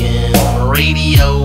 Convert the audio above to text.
Radio.